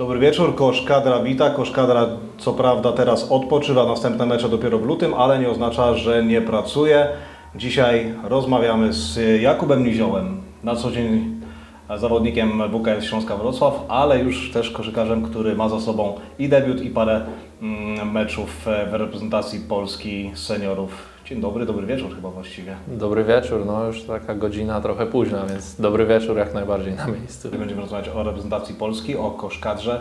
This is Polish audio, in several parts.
Dobry wieczór, Kosz Kadra wita. Kosz Kadra co prawda teraz odpoczywa, następne mecze dopiero w lutym, ale nie oznacza, że nie pracuje. Dzisiaj rozmawiamy z Jakubem Niziołem, na co dzień zawodnikiem WKS Śląska Wrocław, ale już też koszykarzem, który ma za sobą i debiut i parę mm, meczów w reprezentacji Polski seniorów. Dzień dobry, dobry wieczór chyba właściwie. Dobry wieczór, no już taka godzina trochę późna, więc dobry wieczór jak najbardziej na miejscu. Będziemy rozmawiać o reprezentacji Polski, o koszkadrze,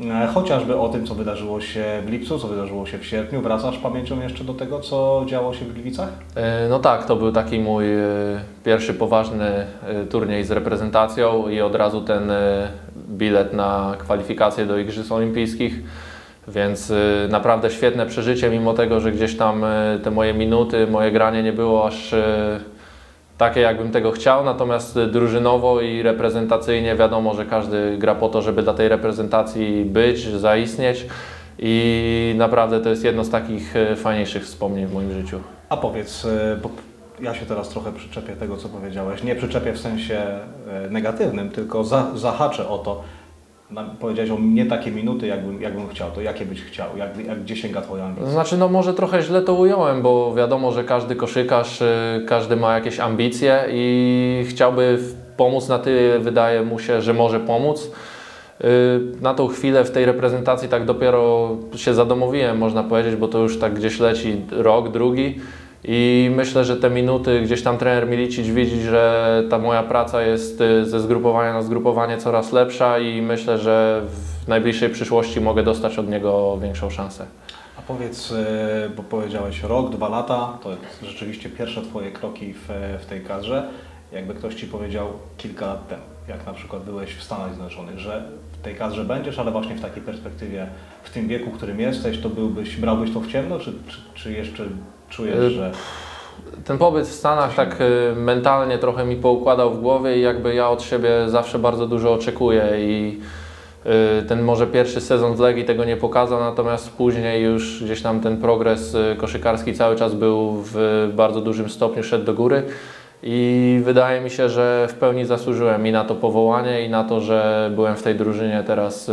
e, chociażby o tym, co wydarzyło się w lipcu, co wydarzyło się w sierpniu. Wracasz pamięcią jeszcze do tego, co działo się w Gliwicach? E, No tak, to był taki mój e, pierwszy poważny turniej z reprezentacją i od razu ten bilet na kwalifikacje do Igrzysk Olimpijskich. Więc y, naprawdę świetne przeżycie, mimo tego, że gdzieś tam y, te moje minuty, moje granie nie było aż y, takie, jakbym tego chciał. Natomiast drużynowo i reprezentacyjnie wiadomo, że każdy gra po to, żeby dla tej reprezentacji być, zaistnieć. I naprawdę to jest jedno z takich fajniejszych wspomnień w moim życiu. A powiedz, bo ja się teraz trochę przyczepię tego, co powiedziałeś. Nie przyczepię w sensie negatywnym, tylko za, zahaczę o to. Powiedziałeś o nie takie minuty, jakbym, jakbym chciał. To jakie byś chciał? Jak, jak, gdzie sięga Twoja ambicja? Znaczy, no może trochę źle to ująłem, bo wiadomo, że każdy koszykarz, y, każdy ma jakieś ambicje i chciałby pomóc na tyle, wydaje mu się, że może pomóc. Y, Na tą chwilę w tej reprezentacji tak dopiero się zadomowiłem, można powiedzieć, bo to już tak gdzieś leci rok, drugi. I myślę, że te minuty gdzieś tam trener Milicic widzi, że ta moja praca jest y, ze zgrupowania na zgrupowanie coraz lepsza i myślę, że w najbliższej przyszłości mogę dostać od niego większą szansę. A powiedz, e, bo powiedziałeś rok, dwa lata, to jest rzeczywiście pierwsze Twoje kroki w, w tej kadrze. Jakby ktoś Ci powiedział kilka lat temu, jak na przykład byłeś w Stanach Zjednoczonych, że w tej kadrze będziesz, ale właśnie w takiej perspektywie, w tym wieku, w którym jesteś, to byłbyś, brałbyś to w ciemno, czy, czy, czy jeszcze czujesz, Y, że... Ten pobyt w Stanach tak y, mentalnie trochę mi poukładał w głowie i jakby ja od siebie zawsze bardzo dużo oczekuję i y, ten może pierwszy sezon w Legii tego nie pokazał, natomiast później już gdzieś tam ten progres koszykarski cały czas był w bardzo dużym stopniu, szedł do góry i wydaje mi się, że w pełni zasłużyłem i na to powołanie i na to, że byłem w tej drużynie teraz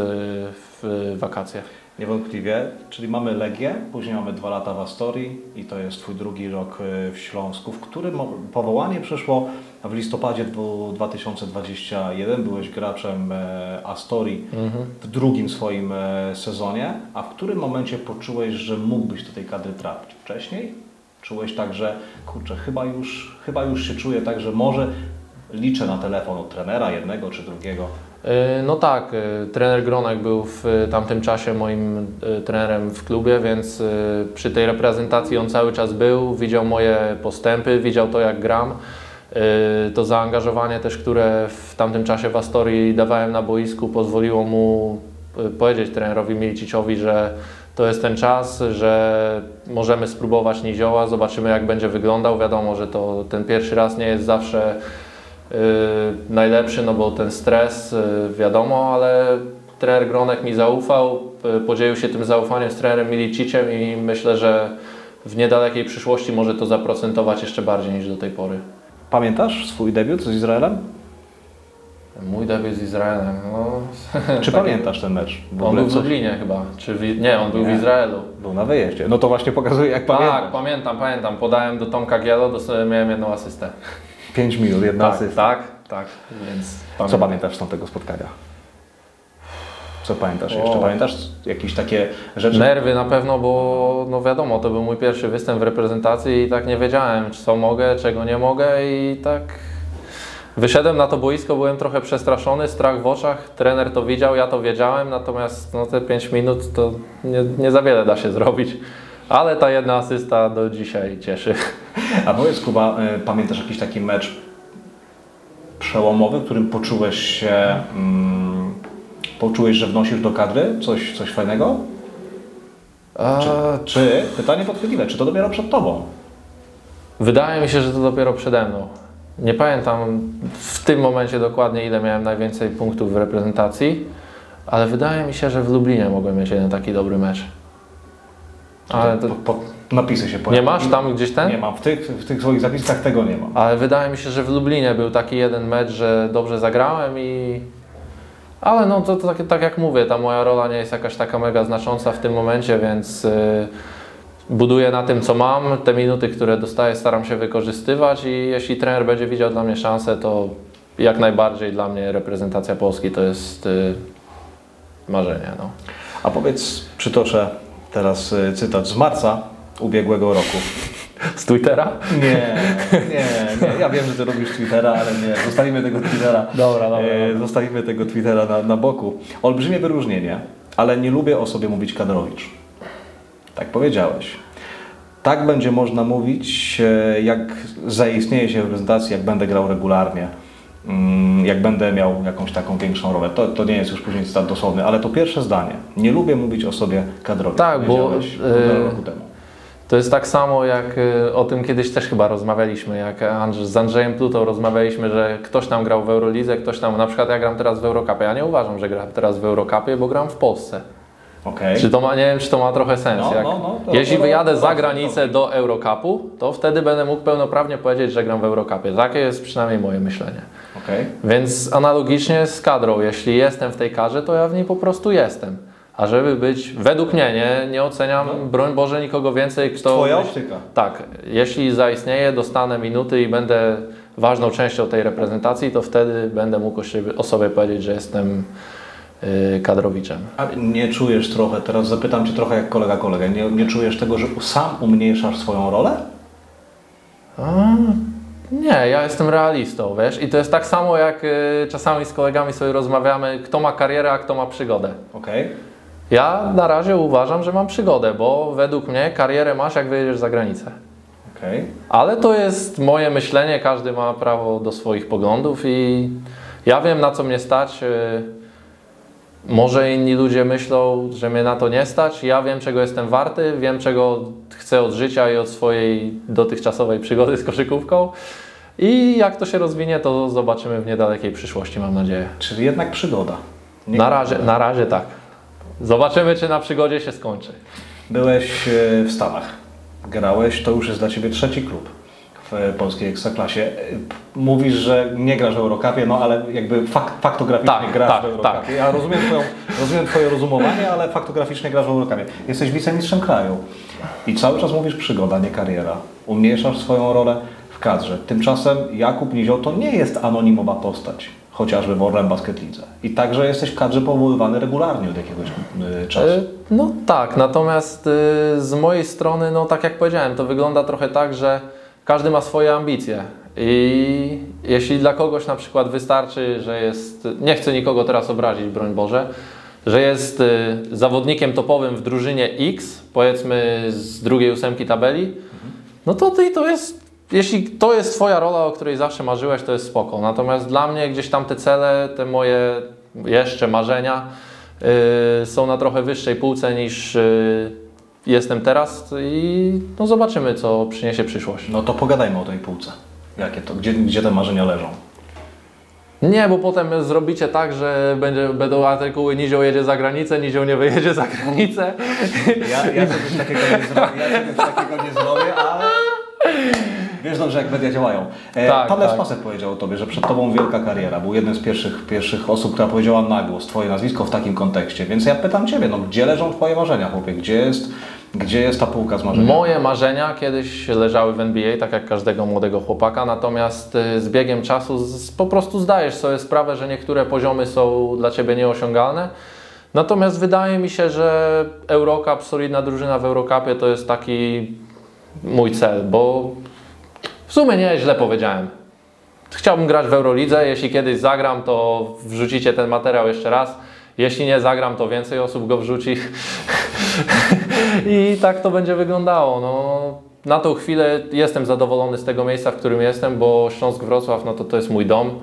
w wakacje. Niewątpliwie, czyli mamy Legię, później mamy dwa lata w Astorii i to jest Twój drugi rok y, w Śląsku, w którym powołanie przyszło w listopadzie dwu- 2021. Byłeś graczem e, Astorii w drugim swoim e, sezonie, a w którym momencie poczułeś, że mógłbyś do tej kadry trafić? Wcześniej? Czułeś tak, że kurczę, chyba już, chyba już się czuję tak, że może liczę na telefon od trenera jednego czy drugiego. Y, No tak, y, trener Gronek był w y, tamtym czasie moim trenerem w klubie, więc przy tej reprezentacji on cały czas był, widział moje postępy, widział to jak gram. To zaangażowanie też, które w tamtym czasie w Astorii dawałem na boisku pozwoliło mu powiedzieć trenerowi Miliciciowi, że to jest ten czas, że możemy spróbować Nizioła, zobaczymy jak będzie wyglądał. Wiadomo, że to ten pierwszy raz nie jest zawsze najlepszy, no bo ten stres, yy, wiadomo, ale trener Gronek mi zaufał, yy, podzielił się tym zaufaniem z trenerem Miliciciem i myślę, że w niedalekiej przyszłości może to zaprocentować jeszcze bardziej niż do tej pory. Pamiętasz swój debiut z Izraelem? Mój debiut z Izraelem, no... Czy pamiętasz ten mecz? W On był w Lublinie chyba, czy w, nie, on był w Nie. Izraelu. Był na wyjeździe. No to właśnie pokazuje, jak Tak, pamiętam. pamiętam, pamiętam. Podałem do Tomka Gielo, miałem jedną asystę. 5 minut, jedna Tak, asysta. tak, tak, więc Co pamiętam. pamiętasz z tamtego spotkania? Co pamiętasz jeszcze? O. Pamiętasz jakieś takie rzeczy? Nerwy na pewno, bo no wiadomo, to był mój pierwszy występ w reprezentacji i tak nie wiedziałem, co mogę, czego nie mogę i tak wyszedłem na to boisko, byłem trochę przestraszony, strach w oczach, trener to widział, ja to wiedziałem, natomiast no, te 5 minut to nie, nie za wiele da się zrobić, ale ta jedna asysta do dzisiaj cieszy. A powiedz Kuba, y, pamiętasz jakiś taki mecz przełomowy, w którym poczułeś się, mm, poczułeś, że wnosisz do kadry coś, coś fajnego? A, Czy, pytanie podchwytliwe, czy to dopiero przed Tobą? Wydaje mi się, że to dopiero przede mną. Nie pamiętam w tym momencie dokładnie, ile miałem najwięcej punktów w reprezentacji, ale wydaje mi się, że w Lublinie mogłem mieć jeden taki dobry mecz. Ale, to, Po, po, napisy się nie pojawiły. masz tam gdzieś ten? Nie mam. W tych, w tych swoich zapiskach tego nie mam. Ale wydaje mi się, że w Lublinie był taki jeden mecz, że dobrze zagrałem i Ale no to, to tak, tak jak mówię, ta moja rola nie jest jakaś taka mega znacząca w tym momencie, więc y, buduję na tym, co mam. Te minuty, które dostaję, staram się wykorzystywać i jeśli trener będzie widział dla mnie szansę, to jak najbardziej dla mnie reprezentacja Polski to jest y, marzenie. No. A powiedz, przytoczę teraz y, cytat z marca ubiegłego roku. Z Twittera? Nie, nie, nie. Ja wiem, że ty robisz Twittera, ale nie. Zostawimy tego Twittera. Dobra, dobra, e, dobra. Zostawimy tego Twittera na, na boku. Olbrzymie wyróżnienie, ale nie lubię o sobie mówić kadrowicz. Tak powiedziałeś. Tak będzie można mówić, e, jak zaistnieje się w reprezentacji, jak będę grał regularnie, mm, jak będę miał jakąś taką większą rolę. To, to nie jest już później cytat dosłowny, ale to pierwsze zdanie. Nie lubię mówić o sobie kadrowicz. Tak, bo, półtora roku temu. To jest tak samo jak y, o tym kiedyś też chyba rozmawialiśmy, jak z Andrzejem Plutą rozmawialiśmy, że ktoś tam grał w Eurolidze, ktoś tam, na przykład ja gram teraz w Eurocupie. Ja nie uważam, że gram teraz w Eurocupie, bo gram w Polsce. Okej. Czy to ma, nie wiem, czy to ma trochę sens. No, jak, no, no, jeśli wyjadę za granicę do Eurocupu, to wtedy będę mógł pełnoprawnie powiedzieć, że gram w Eurocupie. Takie jest przynajmniej moje myślenie. Okej. Więc analogicznie z kadrą, jeśli jestem w tej kadrze, to ja w niej po prostu jestem. A żeby być, według mnie, nie, nie oceniam, broń Boże, nikogo więcej, kto... Twoja optyka. Tak, jeśli zaistnieje, dostanę minuty i będę ważną częścią tej reprezentacji, to wtedy będę mógł o, sobie powiedzieć, że jestem yy, kadrowiczem. A nie czujesz trochę, teraz zapytam Cię trochę jak kolega kolegę, nie, nie czujesz tego, że sam umniejszasz swoją rolę? A, nie, ja jestem realistą, wiesz, i to jest tak samo jak y, czasami z kolegami sobie rozmawiamy, kto ma karierę, a kto ma przygodę. Okej. Ja na razie uważam, że mam przygodę, bo według mnie karierę masz, jak wyjedziesz za granicę. Okej. Ale to jest moje myślenie, każdy ma prawo do swoich poglądów i ja wiem na co mnie stać. y, Może inni ludzie myślą, że mnie na to nie stać. Ja wiem czego jestem warty, wiem czego chcę od życia i od swojej dotychczasowej przygody z koszykówką. I jak to się rozwinie, to zobaczymy w niedalekiej przyszłości, mam nadzieję. Czyli jednak przygoda. Nie- Na razie, na razie tak. Zobaczymy, czy na przygodzie się skończy. Byłeś e, w Stanach. Grałeś, to już jest dla Ciebie trzeci klub w polskiej ekstraklasie. E, Mówisz, że nie grasz w Eurocupie, no ale jakby fak, faktograficznie Tak, grasz tak, w Eurocupie. tak. Ja rozumiem, twoją, rozumiem Twoje rozumowanie, ale faktograficznie grasz w Eurocupie. Jesteś wicemistrzem kraju i cały czas mówisz przygoda, nie kariera. Umniejszasz swoją rolę w kadrze. Tymczasem Jakub Nizioł to nie jest anonimowa postać, chociażby w Orlen Basket Lidze. I także jesteś w kadrze powoływany regularnie od jakiegoś e, czasu. Y, No tak, natomiast y, z mojej strony, no tak jak powiedziałem, to wygląda trochę tak, że każdy ma swoje ambicje. I jeśli dla kogoś na przykład wystarczy, że jest, nie chcę nikogo teraz obrazić, broń Boże, że jest y, zawodnikiem topowym w drużynie X, powiedzmy z drugiej ósemki tabeli, no to ty to jest, jeśli to jest Twoja rola, o której zawsze marzyłeś, to jest spoko. Natomiast dla mnie gdzieś tam te cele, te moje jeszcze marzenia yy, są na trochę wyższej półce niż yy, jestem teraz i no zobaczymy, co przyniesie przyszłość. No to pogadajmy o tej półce. Jakie to, gdzie, gdzie te marzenia leżą? Nie, bo potem zrobicie tak, że będzie, będą artykuły Nizioł jedzie za granicę, Nizioł nie wyjedzie za granicę. Ja, ja czegoś takiego nie zrobię, ja czegoś takiego nie zrobię, ale wiesz dobrze jak media działają. E, Tak, Pan tak. Leszpasek powiedział o Tobie, że przed Tobą wielka kariera. Był jednym z pierwszych, pierwszych osób, która powiedziała na głos Twoje nazwisko w takim kontekście. Więc ja pytam Ciebie, no gdzie leżą Twoje marzenia, chłopie? Gdzie jest, gdzie jest ta półka z marzeniami? Moje marzenia kiedyś leżały w NBA, tak jak każdego młodego chłopaka, natomiast y, z biegiem czasu z, po prostu zdajesz sobie sprawę, że niektóre poziomy są dla Ciebie nieosiągalne. Natomiast wydaje mi się, że Eurocup, solidna drużyna w Eurocupie to jest taki mój cel, bo w sumie nie źle powiedziałem. Chciałbym grać w Eurolidze, jeśli kiedyś zagram, to wrzucicie ten materiał jeszcze raz. Jeśli nie zagram, to więcej osób go wrzuci. I tak to będzie wyglądało. No, na tą chwilę jestem zadowolony z tego miejsca, w którym jestem, bo Śląsk Wrocław no to, to jest mój dom.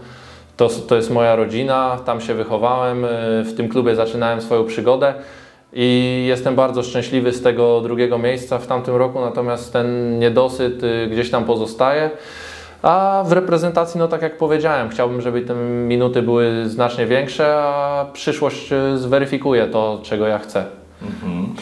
To, to jest moja rodzina, tam się wychowałem, y, w tym klubie zaczynałem swoją przygodę i jestem bardzo szczęśliwy z tego drugiego miejsca w tamtym roku, natomiast ten niedosyt y, gdzieś tam pozostaje. A w reprezentacji, no tak jak powiedziałem, chciałbym, żeby te minuty były znacznie większe, a przyszłość y, zweryfikuje to, czego ja chcę. Mhm.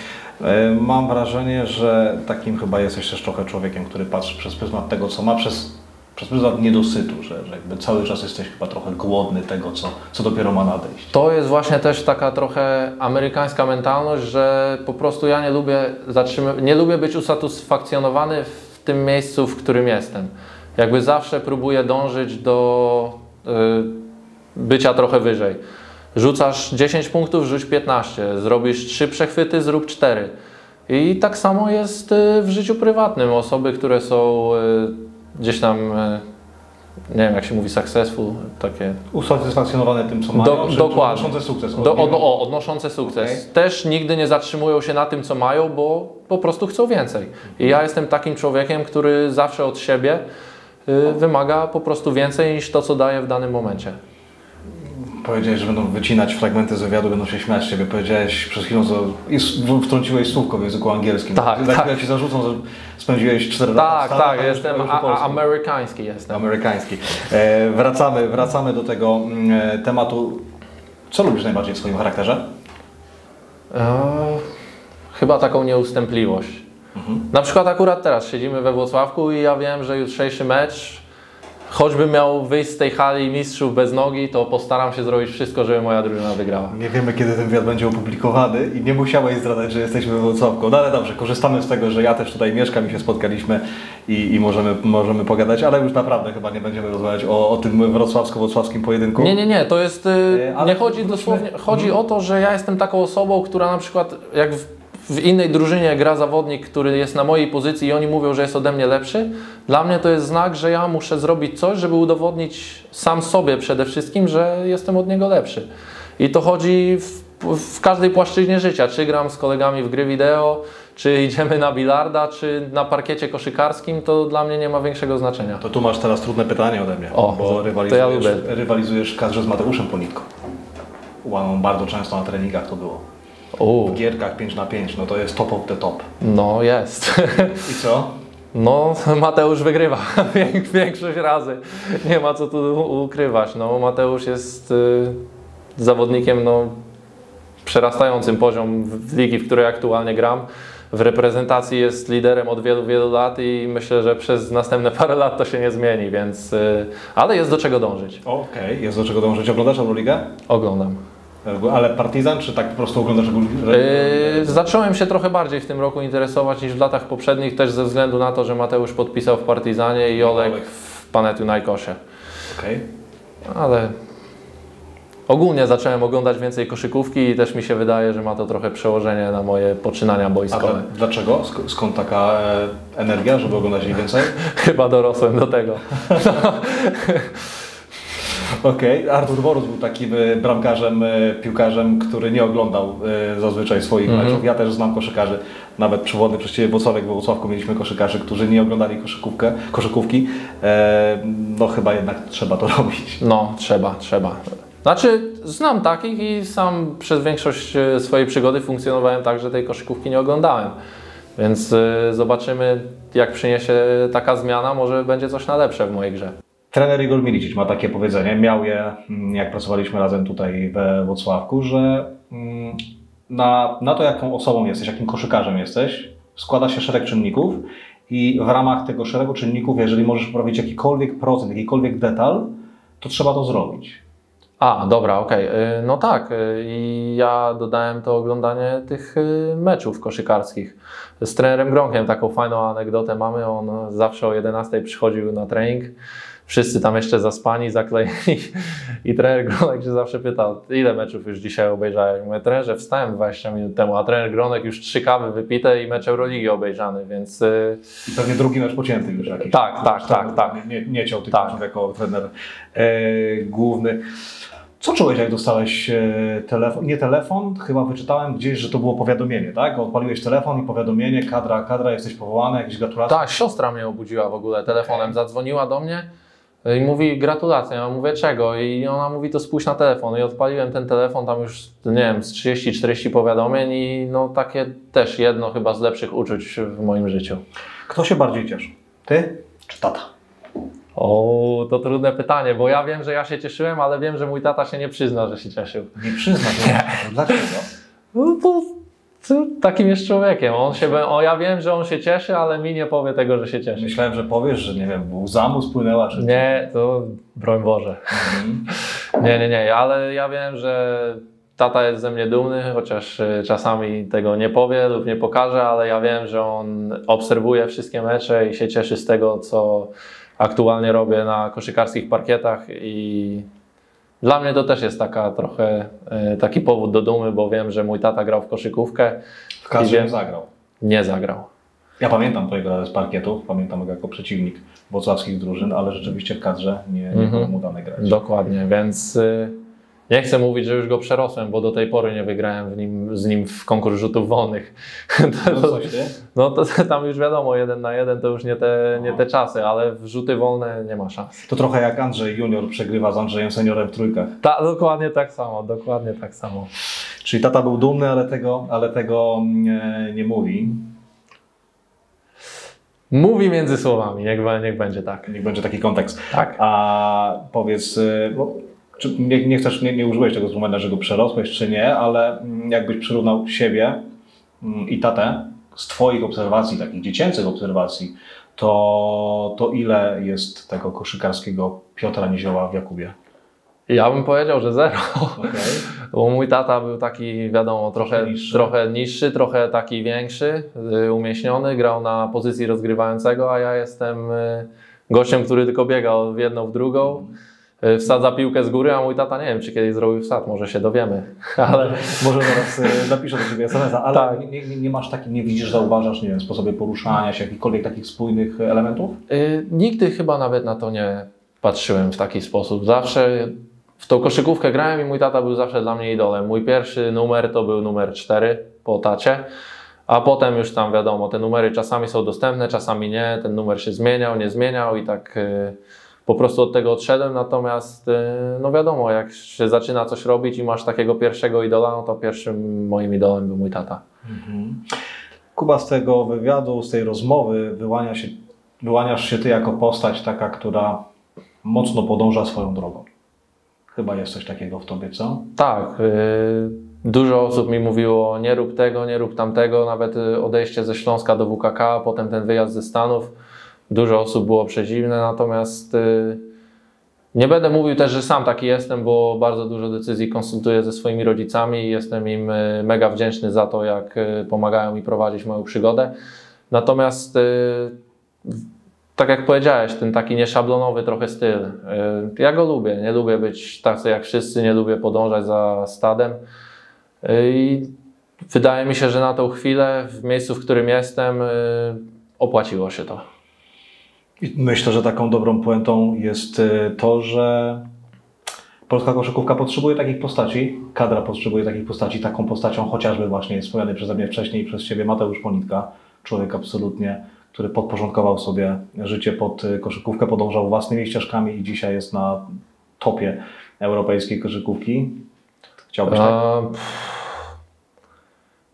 E, Mam wrażenie, że takim chyba jesteś też trochę człowiekiem, który patrzy przez pryzmat tego, co ma, przez, przez pryzmat niedosytu, że, że jakby cały czas jesteś chyba trochę głodny tego, co, co dopiero ma nadejść. To jest właśnie też taka trochę amerykańska mentalność, że po prostu ja nie lubię, nie lubię być usatysfakcjonowany w tym miejscu, w którym jestem. Jakby zawsze próbuję dążyć do y, bycia trochę wyżej. Rzucasz 10 punktów, rzuć 15. Zrobisz 3 przechwyty, zrób 4. I tak samo jest y, w życiu prywatnym. Osoby, które są y, gdzieś tam, y, nie wiem jak się mówi, successful, takie Usatysfakcjonowany tym, co mają, do, czy, dokładnie. odnoszące sukces. Do, Od- o, odnoszące sukces. Też nigdy nie zatrzymują się na tym, co mają, bo po prostu chcą więcej. I ja jestem takim człowiekiem, który zawsze od siebie y, wymaga po prostu więcej niż to, co daje w danym momencie. Powiedziałeś, że będą wycinać fragmenty z wywiadu, będą się śmiać z ciebie. Powiedziałeś przed chwilą, że wtrąciłeś słówko w języku angielskim. Tak, Za tak. chwilę ci zarzucą, że spędziłeś 4 lata w Tak, Stanach, tak, a już jestem a, amerykański jestem. Amerykański. E, wracamy, wracamy do tego mm, e, tematu. Co lubisz najbardziej w swoim charakterze? E, chyba taką nieustępliwość. Na przykład akurat teraz siedzimy we Włocławku i ja wiem, że jutrzejszy mecz, choćbym miał wyjść z tej hali mistrzów bez nogi, to postaram się zrobić wszystko, żeby moja drużyna wygrała. Nie wiemy, kiedy ten wywiad będzie opublikowany i nie musiałeś zdradzać, że jesteśmy we Wrocławku. No ale dobrze, korzystamy z tego, że ja też tutaj mieszkam i się spotkaliśmy i, i możemy, możemy pogadać, ale już naprawdę chyba nie będziemy rozmawiać o, o tym wrocławsko-wrocławskim pojedynku. Nie, nie, nie, to jest. y, E, Nie chodzi dosłownie. Chodzi o to, że ja jestem taką osobą, która na przykład jak w, w innej drużynie gra zawodnik, który jest na mojej pozycji i oni mówią, że jest ode mnie lepszy. Dla mnie to jest znak, że ja muszę zrobić coś, żeby udowodnić sam sobie przede wszystkim, że jestem od niego lepszy. I to chodzi w, w każdej płaszczyźnie życia. Czy gram z kolegami w gry wideo, czy idziemy na bilarda, czy na parkiecie koszykarskim, to dla mnie nie ma większego znaczenia. To tu masz teraz trudne pytanie ode mnie, O, bo to ja rywalizujesz, rywalizujesz kadrze z Mateuszem Politko. Łamą bardzo często na treningach to było. U, W gierkach 5 na 5, no to jest top of the top. no jest. I co? No, Mateusz wygrywa większość razy. Nie ma co tu ukrywać. No, Mateusz jest y, zawodnikiem no, przerastającym poziom ligi, w której aktualnie gram. W reprezentacji jest liderem od wielu, wielu lat i myślę, że przez następne parę lat to się nie zmieni, więc. Y, ale jest do czego dążyć. Okej, jest do czego dążyć. Oglądasz Euroligę? Oglądam. Ale Partizan, czy tak po prostu oglądasz Eurogę? Yy, zacząłem się trochę bardziej w tym roku interesować niż w latach poprzednich, też ze względu na to, że Mateusz podpisał w Partizanie i Olek w Panetu Najkosie. Okej. Ale ogólnie zacząłem oglądać więcej koszykówki i też mi się wydaje, że ma to trochę przełożenie na moje poczynania A boiskowe. to dlaczego? Sk- skąd taka e, energia, żeby oglądać jej więcej? Chyba dorosłem do tego. Okej, Artur Borus był takim e, bramkarzem, e, piłkarzem, który nie oglądał e, zazwyczaj swoich Mhm. meczów. Ja też znam koszykarzy, nawet przewodny przez Ciebie Włocławek, we Włocławku mieliśmy koszykarzy, którzy nie oglądali koszykówkę, koszykówki. No chyba jednak trzeba to robić. No, trzeba, trzeba. Znaczy, znam takich i sam przez większość swojej przygody funkcjonowałem tak, że tej koszykówki nie oglądałem. Więc zobaczymy, jak przyniesie taka zmiana, może będzie coś na lepsze w mojej grze. Trener Igor Milicic ma takie powiedzenie, miał je, mm, jak pracowaliśmy razem tutaj we Włocławku, że mm, na, na to, jaką osobą jesteś, jakim koszykarzem jesteś, składa się szereg czynników i w ramach tego szeregu czynników, jeżeli możesz poprawić jakikolwiek procent, jakikolwiek detal, to trzeba to zrobić. A, dobra, okej. Y, No tak, y, i ja dodałem to oglądanie tych y, meczów koszykarskich. Z trenerem Gronkiem taką fajną anegdotę mamy. On zawsze o 11 przychodził na trening. Wszyscy tam jeszcze zaspani, zaklejeni. I trener Gronek się zawsze pytał, ile meczów już dzisiaj obejrzałeś? Mówię, trenerze, wstałem 20 minut temu, a trener Gronek już trzy kawy wypite i mecz Euroligi obejrzany, więc y, I pewnie drugi mecz pocięty już jakiś. Tak, tak, tak, tak. Nie, nie, nie ciął tych Tak. jako trener e, główny. Co czułeś, jak dostałeś e, telefon? Nie telefon, chyba wyczytałem gdzieś, że to było powiadomienie, tak? Odpaliłeś telefon i powiadomienie, kadra, kadra, jesteś powołany, jakieś gratulacje. Tak, siostra mnie obudziła w ogóle telefonem, zadzwoniła do mnie i mówi gratulacje. Ja mówię czego? I ona mówi to spójrz na telefon. I odpaliłem ten telefon, tam już nie wiem, z 30-40 powiadomień i no takie też jedno chyba z lepszych uczuć w moim życiu. Kto się bardziej cieszy? Ty czy tata? O, to trudne pytanie, bo ja wiem, że ja się cieszyłem, ale wiem, że mój tata się nie przyzna, że się cieszył. Nie przyznam. Nie. Dlaczego? No to takim jest człowiekiem. On się, o, ja wiem, że on się cieszy, ale mi nie powie tego, że się cieszy. Myślałem, że powiesz, że nie wiem, łza mu spłynęła, czy Nie, to broń Boże. Mhm. Nie, nie, nie, ale ja wiem, że tata jest ze mnie dumny, chociaż y, czasami tego nie powie lub nie pokaże, ale ja wiem, że on obserwuje wszystkie mecze i się cieszy z tego, co aktualnie robię na koszykarskich parkietach i dla mnie to też jest taka trochę y, taki powód do dumy, bo wiem, że mój tata grał w koszykówkę, W nie zagrał. nie zagrał. Ja pamiętam twojego z parkietów, pamiętam go jako przeciwnik wrocławskich drużyn, ale rzeczywiście w kadrze nie, nie Mhm. było mu dane grać. Dokładnie, więc y, nie chcę mówić, że już go przerosłem, bo do tej pory nie wygrałem nim, z nim w konkurs rzutów wolnych. No coś ty? No to tam już wiadomo, jeden na jeden to już nie te, nie te czasy, ale w rzuty wolne nie ma szans. To trochę jak Andrzej Junior przegrywa z Andrzejem Seniorem w trójkach. Ta, dokładnie tak samo, dokładnie tak samo. Czyli tata był dumny, ale tego, ale tego nie, nie mówi. Mówi między słowami, niech, niech będzie tak. Niech będzie taki kontekst. Tak. A powiedz, y, bo, czy nie, nie chcesz, nie, nie użyłeś tego słowa, że go przerosłeś, czy nie, ale mm, jakbyś przyrównał siebie mm, i tatę z Twoich obserwacji, takich dziecięcych obserwacji, to, to ile jest tego koszykarskiego Piotra Nizioła w Jakubie? Ja bym powiedział, że zero. Okay. Bo mój tata był taki, wiadomo, trochę Niższy. trochę niższy, trochę taki większy, y, umieśniony, grał na pozycji rozgrywającego, a ja jestem y, gościem, który tylko biega w jedną, w drugą. Y, Wsadza piłkę z góry, a mój tata nie wiem, czy kiedyś zrobił wsad, może się dowiemy. Ale Może zaraz y, napiszę do Ciebie SMS-a, ale Tak. nie, nie, nie masz takich, nie widzisz, zauważasz, nie wiem, sposobie poruszania się, jakichkolwiek takich spójnych elementów? y, nigdy chyba nawet na to nie patrzyłem w taki sposób. Zawsze w tą koszykówkę grałem i mój tata był zawsze dla mnie idolem. Mój pierwszy numer to był numer 4 po tacie. A potem już tam wiadomo, te numery czasami są dostępne, czasami nie. Ten numer się zmieniał, nie zmieniał i tak y, po prostu od tego odszedłem. Natomiast y, no wiadomo, jak się zaczyna coś robić i masz takiego pierwszego idola, no to pierwszym moim idolem był mój tata. Kuba, z tego wywiadu, z tej rozmowy wyłania się, wyłaniasz się Ty jako postać taka, która mocno podąża swoją drogą. Chyba jest coś takiego w Tobie, co? Tak. y, Dużo osób mi mówiło, nie rób tego, nie rób tamtego, nawet y, odejście ze Śląska do WKK, a potem ten wyjazd ze Stanów. Dużo osób było przeciwne, natomiast y, nie będę mówił też, że sam taki jestem, bo bardzo dużo decyzji konsultuję ze swoimi rodzicami i jestem im y, mega wdzięczny za to, jak y, pomagają mi prowadzić moją przygodę. Natomiast tak jak powiedziałeś, ten taki nieszablonowy trochę styl. Ja go lubię. Nie lubię być tacy jak wszyscy, nie lubię podążać za stadem. I wydaje mi się, że na tą chwilę, w miejscu, w którym jestem, opłaciło się to. I myślę, że taką dobrą puentą jest y, to, że polska koszykówka potrzebuje takich postaci, kadra potrzebuje takich postaci, taką postacią chociażby właśnie wspomniany przeze mnie wcześniej przez Ciebie Mateusz Ponitka, człowiek absolutnie, który podporządkował sobie życie pod y, koszykówkę, podążał własnymi ścieżkami i dzisiaj jest na topie europejskiej koszykówki. Chciałbyś tak? A.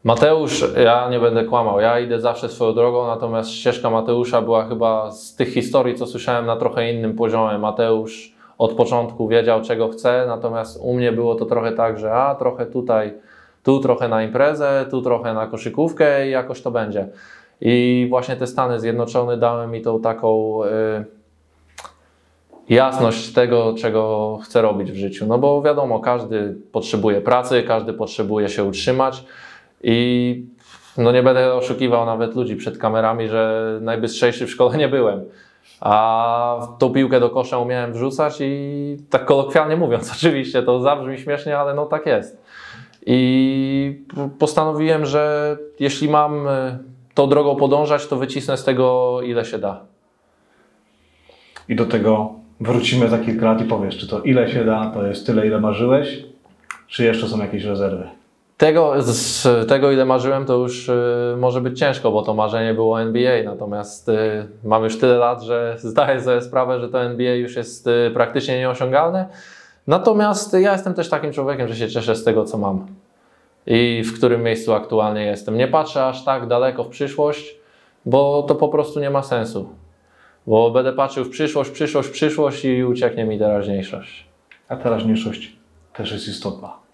Mateusz, ja nie będę kłamał, ja idę zawsze swoją drogą, natomiast ścieżka Mateusza była chyba z tych historii, co słyszałem, na trochę innym poziomie. Mateusz od początku wiedział, czego chce, natomiast u mnie było to trochę tak, że a trochę tutaj, tu trochę na imprezę, tu trochę na koszykówkę i jakoś to będzie. I właśnie te Stany Zjednoczone dały mi tą taką. y, jasność tego, czego chcę robić w życiu. No bo wiadomo, każdy potrzebuje pracy, każdy potrzebuje się utrzymać i no nie będę oszukiwał nawet ludzi przed kamerami, że najbystrzejszy w szkole nie byłem. A tą piłkę do kosza umiałem wrzucać i tak kolokwialnie mówiąc, oczywiście to zabrzmi śmiesznie, ale no tak jest. I postanowiłem, że jeśli mam y, tą drogą podążać, to wycisnę z tego ile się da. I do tego wrócimy za kilka lat i powiesz, czy to ile się da, to jest tyle, ile marzyłeś, czy jeszcze są jakieś rezerwy? Tego, z tego, ile marzyłem, to już y, może być ciężko, bo to marzenie było NBA. Natomiast y, mam już tyle lat, że zdaję sobie sprawę, że to NBA już jest y, praktycznie nieosiągalne. Natomiast ja jestem też takim człowiekiem, że się cieszę z tego, co mam i w którym miejscu aktualnie jestem. Nie patrzę aż tak daleko w przyszłość, bo to po prostu nie ma sensu. Bo będę patrzył w przyszłość, przyszłość, przyszłość i ucieknie mi teraźniejszość. A teraźniejszość też jest istotna.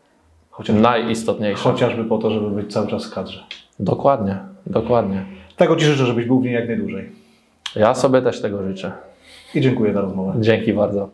Chociaż, Najistotniejsza. chociażby po to, żeby być cały czas w kadrze. Dokładnie, dokładnie. Tego Ci życzę, żebyś był w niej jak najdłużej. Ja sobie też tego życzę. I dziękuję za rozmowę. Dzięki bardzo.